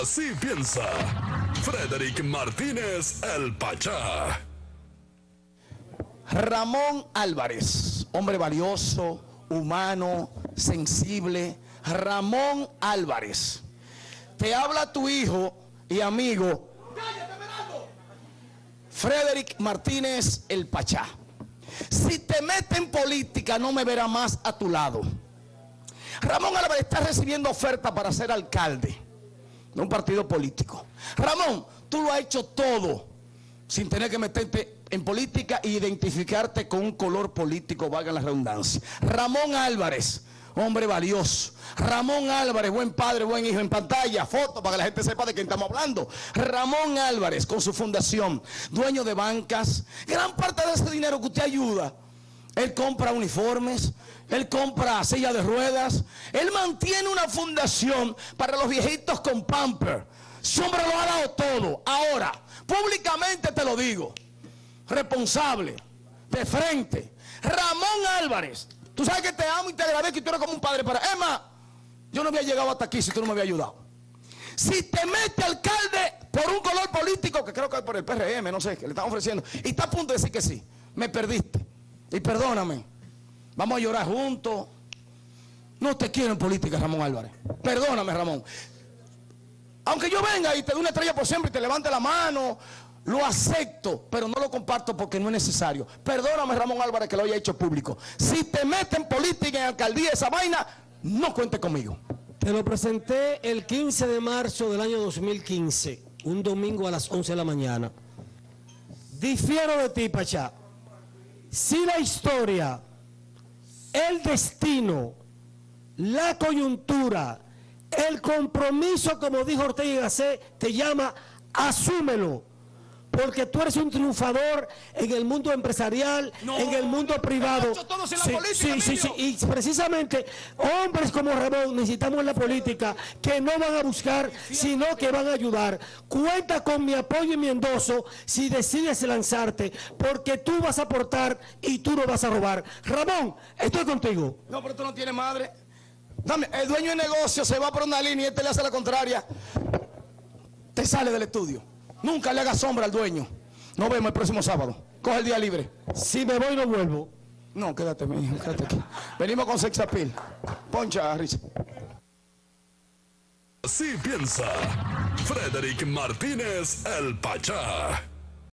Así piensa Frederick Martínez el Pachá. Ramón Álvarez, hombre valioso, humano, sensible. Ramón Álvarez. Te habla tu hijo y amigo Frederick Martínez el Pachá. Si te metes en política no me verá más a tu lado. Ramón Álvarez está recibiendo oferta para ser alcalde de un partido político. Ramón, tú lo has hecho todo sin tener que meterte en política e identificarte con un color político, valga la redundancia. Ramón Álvarez, hombre valioso. Ramón Álvarez, buen padre, buen hijo en pantalla, foto para que la gente sepa de quién estamos hablando. Ramón Álvarez con su fundación, dueño de bancas. Gran parte de ese dinero que usted ayuda, él compra uniformes, él compra silla de ruedas, él mantiene una fundación para los viejitos con pamper. Ese hombre lo ha dado todo. Ahora, públicamente te lo digo, responsable, de frente, Ramón Álvarez. Tú sabes que te amo y te agradezco y tú eres como un padre para... Emma, yo no había llegado hasta aquí si tú no me habías ayudado. Si te mete alcalde por un color político, que creo que es por el PRM, no sé, que le están ofreciendo, y está a punto de decir que sí, me perdiste. Y perdóname, vamos a llorar juntos. No te quiero en política, Ramón Álvarez. Perdóname, Ramón. Aunque yo venga y te dé una estrella por siempre y te levante la mano, lo acepto, pero no lo comparto porque no es necesario. Perdóname, Ramón Álvarez, que lo haya hecho público. Si te metes en política, en alcaldía, esa vaina, no cuente conmigo. Te lo presenté el 15 de marzo del año 2015, un domingo a las 11 de la mañana. Difiero de ti, Pachá. Si la historia, el destino, la coyuntura, el compromiso, como dijo Ortega y Gasset, te llama, asúmelo. Porque tú eres un triunfador en el mundo empresarial, en el mundo privado. hecho todos en la Sí, política, sí, sí, sí. Y precisamente hombres como Ramón necesitamos en la política que no van a buscar, sino que van a ayudar. Cuenta con mi apoyo y mi endoso si decides lanzarte, porque tú vas a aportar y tú no vas a robar. Ramón, estoy contigo. No, pero tú no tienes madre. Dame, el dueño de negocio se va por una línea y este le hace la contraria. Te sale del estudio. Nunca le haga sombra al dueño. Nos vemos el próximo sábado. Coge el día libre. Si me voy, no vuelvo. No, quédate, mi hijo, quédate aquí. Venimos con sex appeal. Poncha, Rich. Así piensa Frederick Martínez el Pachá.